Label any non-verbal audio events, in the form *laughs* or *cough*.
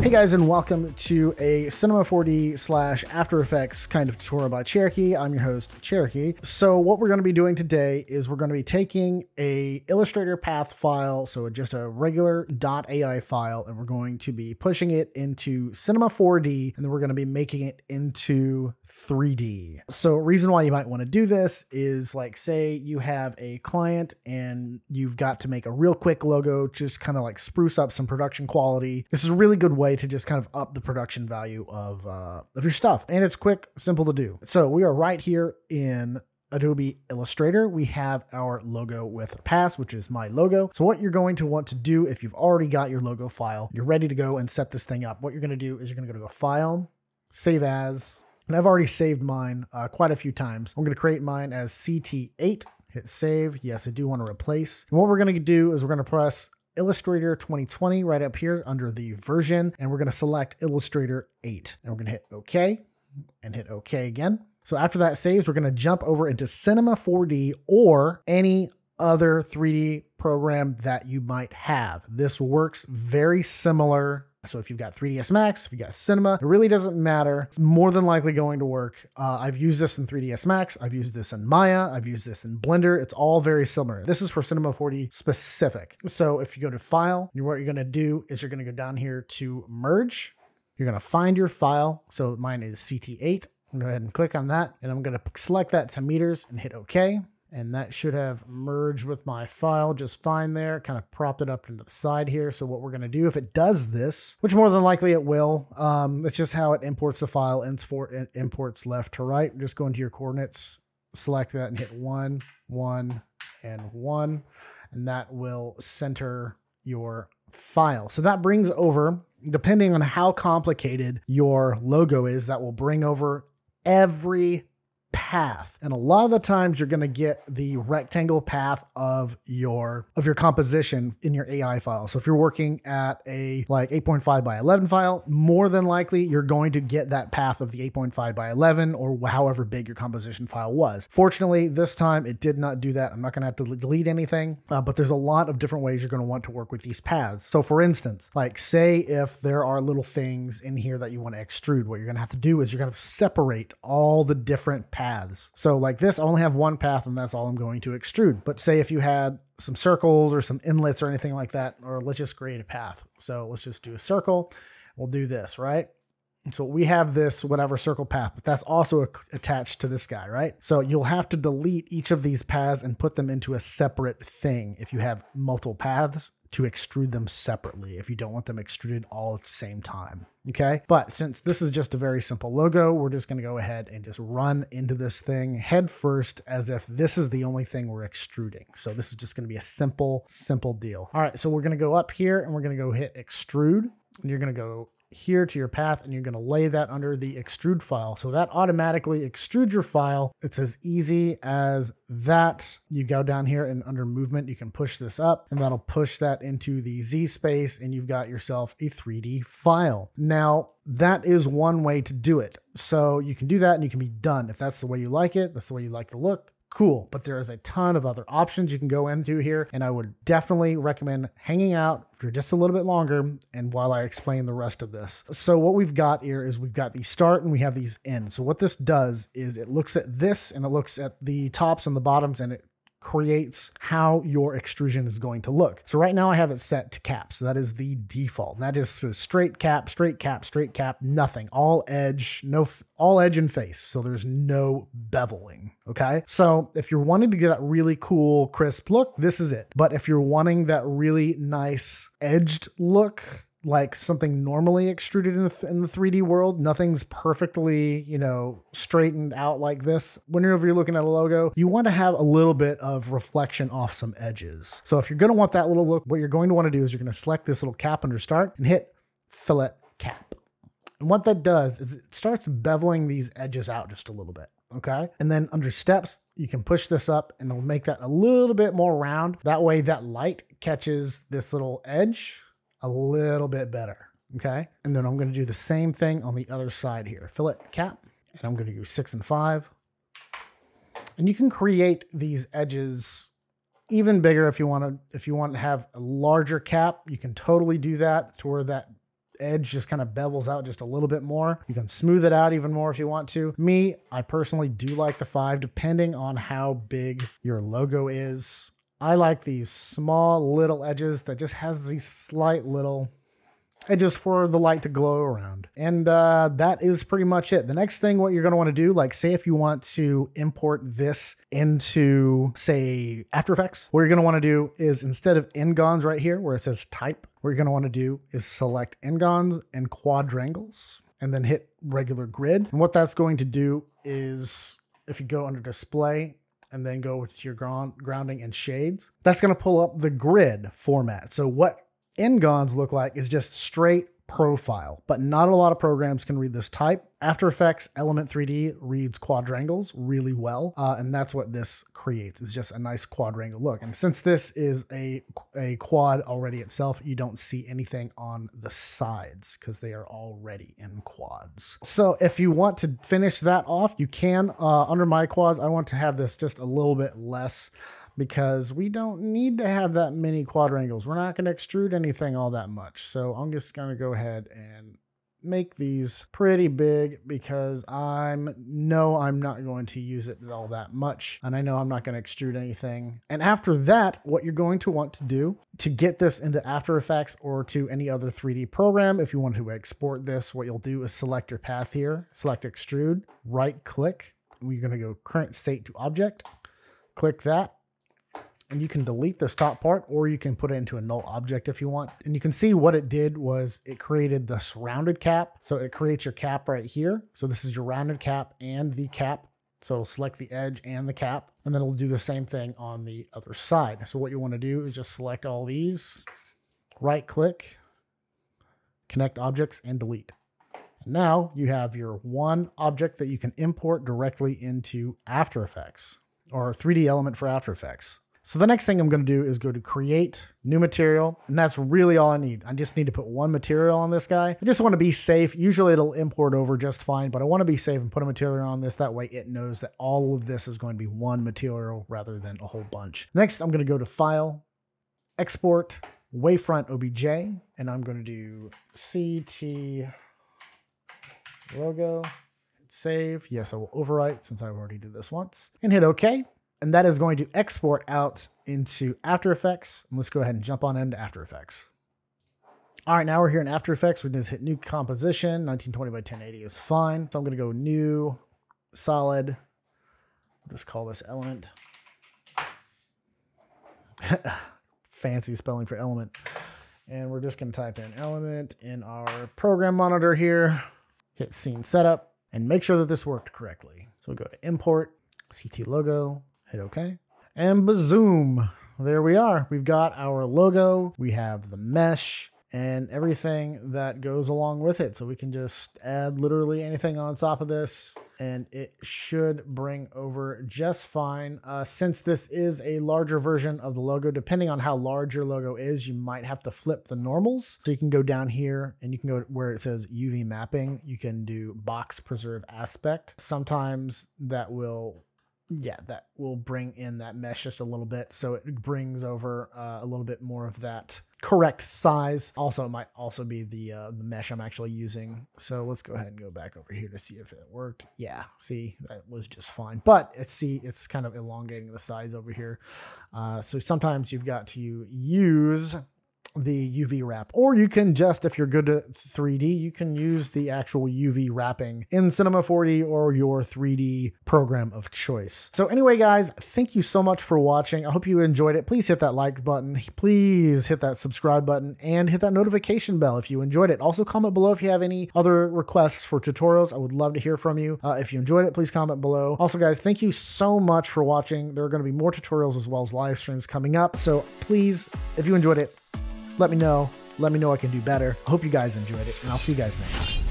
Hey guys, and welcome to a Cinema 4D slash After Effects kind of tutorial by Cherokee. I'm your host, Cherokee. So what we're going to be doing today is we're going to be taking a Illustrator path file, so just a regular .ai file, and we're going to be pushing it into Cinema 4D, and then we're going to be making it into 3D. So reason why you might want to do this is like say you have a client and you've got to make a real quick logo, just kind of like spruce up some production quality. This is a really good way to just kind of up the production value of uh, of your stuff. And it's quick, simple to do. So we are right here in Adobe Illustrator, we have our logo with paths, which is my logo. So what you're going to want to do if you've already got your logo file, you're ready to go and set this thing up. What you're going to do is you're going to go to File, Save As, and I've already saved mine uh, quite a few times. I'm going to create mine as CT8, hit save. Yes, I do want to replace. And what we're going to do is we're going to press Illustrator 2020 right up here under the version, and we're going to select Illustrator 8. And we're going to hit OK and hit OK again. So after that saves, we're going to jump over into Cinema 4D or any other 3D program that you might have. This works very similar so if you've got 3ds Max, if you've got Cinema, it really doesn't matter. It's more than likely going to work. Uh, I've used this in 3ds Max. I've used this in Maya. I've used this in Blender. It's all very similar. This is for Cinema 4D specific. So if you go to File, what you're going to do is you're going to go down here to Merge. You're going to find your file. So mine is CT8. I'm going to go ahead and click on that. And I'm going to select that to meters and hit OK and that should have merged with my file just fine there. Kind of propped it up into the side here. So what we're going to do if it does this, which more than likely it will, um, it's just how it imports the file, imports left to right. Just go into your coordinates, select that and hit one, one, and one, and that will center your file. So that brings over, depending on how complicated your logo is, that will bring over every path. And a lot of the times you're going to get the rectangle path of your of your composition in your AI file. So if you're working at a like 8.5 by 11 file, more than likely you're going to get that path of the 8.5 by 11 or however big your composition file was. Fortunately, this time it did not do that. I'm not going to have to delete anything, uh, but there's a lot of different ways you're going to want to work with these paths. So for instance, like say if there are little things in here that you want to extrude, what you're going to have to do is you're going to separate all the different paths. So like this, I only have one path and that's all I'm going to extrude. But say if you had some circles or some inlets or anything like that, or let's just create a path. So let's just do a circle. We'll do this, right? So we have this whatever circle path, but that's also attached to this guy, right? So you'll have to delete each of these paths and put them into a separate thing if you have multiple paths to extrude them separately if you don't want them extruded all at the same time. Okay. But since this is just a very simple logo, we're just going to go ahead and just run into this thing head first as if this is the only thing we're extruding. So this is just going to be a simple, simple deal. All right. So we're going to go up here and we're going to go hit extrude and you're going to go here to your path and you're going to lay that under the extrude file. So that automatically extrudes your file. It's as easy as that. You go down here and under movement, you can push this up and that'll push that into the Z space and you've got yourself a 3D file. Now, that is one way to do it. So you can do that and you can be done. If that's the way you like it, that's the way you like the look, cool. But there is a ton of other options you can go into here. And I would definitely recommend hanging out for just a little bit longer and while I explain the rest of this. So what we've got here is we've got the start and we have these ends. So what this does is it looks at this and it looks at the tops and the bottoms and it creates how your extrusion is going to look. So right now I have it set to cap. So that is the default. That is straight cap, straight cap, straight cap, nothing. All edge, no all edge and face. So there's no beveling. Okay. So if you're wanting to get that really cool, crisp look, this is it. But if you're wanting that really nice edged look, like something normally extruded in the, in the 3D world. Nothing's perfectly, you know, straightened out like this. Whenever you're looking at a logo, you want to have a little bit of reflection off some edges. So if you're going to want that little look, what you're going to want to do is you're going to select this little cap under start and hit fillet cap. And what that does is it starts beveling these edges out just a little bit. Okay. And then under steps, you can push this up and it'll make that a little bit more round. That way that light catches this little edge a little bit better. Okay. And then I'm going to do the same thing on the other side here. Fillet cap. And I'm going to do six and five. And you can create these edges even bigger if you want to if you want to have a larger cap you can totally do that to where that edge just kind of bevels out just a little bit more. You can smooth it out even more if you want to. Me, I personally do like the five, depending on how big your logo is. I like these small little edges that just has these slight little edges for the light to glow around. And uh, that is pretty much it. The next thing, what you're going to want to do, like say if you want to import this into, say, After Effects, what you're going to want to do is instead of ngons right here where it says type, what you're going to want to do is select ngons and quadrangles and then hit regular grid. And what that's going to do is if you go under display and then go to your ground, grounding and shades, that's going to pull up the grid format. So what ngons look like is just straight profile, but not a lot of programs can read this type. After Effects Element 3D reads quadrangles really well, uh, and that's what this creates. Is just a nice quadrangle look. And since this is a a quad already itself, you don't see anything on the sides because they are already in quads. So if you want to finish that off, you can. Uh, under my quads, I want to have this just a little bit less because we don't need to have that many quadrangles. We're not going to extrude anything all that much. So I'm just going to go ahead and make these pretty big because I'm no I'm not going to use it all that much and I know I'm not going to extrude anything. And after that, what you're going to want to do to get this into After Effects or to any other 3D program, if you want to export this, what you'll do is select your path here, select extrude, right click, you're going to go current state to object. Click that and you can delete this top part or you can put it into a null object if you want. And you can see what it did was it created this rounded cap. So it creates your cap right here. So this is your rounded cap and the cap. So it'll select the edge and the cap, and then it'll do the same thing on the other side. So what you want to do is just select all these, right click, connect objects and delete. And Now you have your one object that you can import directly into After Effects or 3D element for After Effects. So the next thing I'm going to do is go to create new material. And that's really all I need. I just need to put one material on this guy. I just want to be safe. Usually it'll import over just fine, but I want to be safe and put a material on this. That way it knows that all of this is going to be one material rather than a whole bunch. Next, I'm going to go to file, export, wavefront OBJ, and I'm going to do CT logo, save. Yes, I will overwrite since I already did this once and hit okay and that is going to export out into After Effects. And let's go ahead and jump on into After Effects. All right, now we're here in After Effects. Going to hit new composition. 1920 by 1080 is fine. So I'm going to go new, solid. I'll just call this element. *laughs* Fancy spelling for element. And we're just going to type in element in our program monitor here. Hit scene setup and make sure that this worked correctly. So we'll go to import, CT logo, hit OK. And bazoom, there we are. We've got our logo, we have the mesh, and everything that goes along with it. So we can just add literally anything on top of this and it should bring over just fine. Uh, since this is a larger version of the logo, depending on how large your logo is, you might have to flip the normals. So you can go down here and you can go where it says UV mapping. You can do box preserve aspect. Sometimes that will yeah, that will bring in that mesh just a little bit. So it brings over uh, a little bit more of that correct size. Also, it might also be the uh, the mesh I'm actually using. So let's go ahead and go back over here to see if it worked. Yeah, see, that was just fine. But it's see, it's kind of elongating the sides over here. Uh, so sometimes you've got to use the UV wrap. Or you can just, if you're good at 3D, you can use the actual UV wrapping in Cinema 4D or your 3D program of choice. So anyway, guys, thank you so much for watching. I hope you enjoyed it. Please hit that like button. Please hit that subscribe button and hit that notification bell if you enjoyed it. Also comment below if you have any other requests for tutorials. I would love to hear from you. Uh, if you enjoyed it, please comment below. Also, guys, thank you so much for watching. There are going to be more tutorials as well as live streams coming up. So please, if you enjoyed it, let me know. Let me know I can do better. I hope you guys enjoyed it, and I'll see you guys next time.